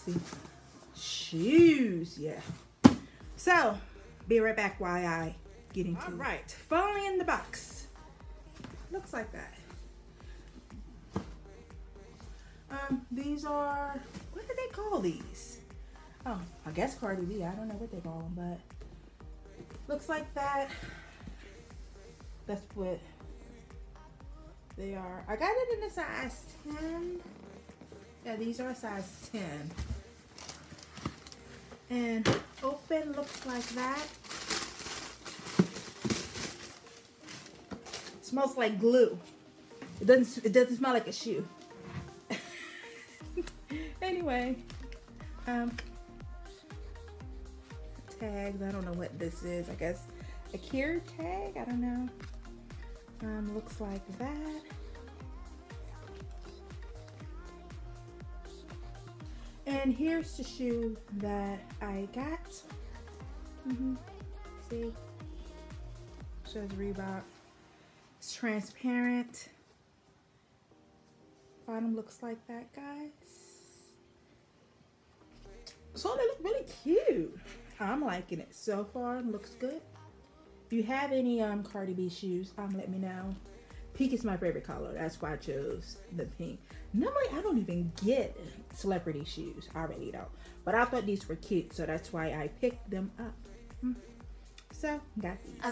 sexy shoes. Yeah. So, be right back while I get into All right. Finally in the box. Looks like that. Um, these are, what do they call these? Oh, I guess Cardi B. I don't know what they call them, but looks like that. That's what they are. I got it in a size 10. Yeah, these are a size 10. And open looks like that. smells like glue. It doesn't it doesn't smell like a shoe. anyway, um tags. I don't know what this is. I guess a cure tag. I don't know. Um, looks like that. And here's the shoe that I got. Mm -hmm. See? Says Reebok. It's transparent. Bottom looks like that, guys. So they look really cute. I'm liking it so far. Looks good. If you have any um Cardi B shoes, um, let me know. Pink is my favorite color. That's why I chose the pink. Normally, I don't even get celebrity shoes. I really don't. But I thought these were cute, so that's why I picked them up. Hmm. So, got these.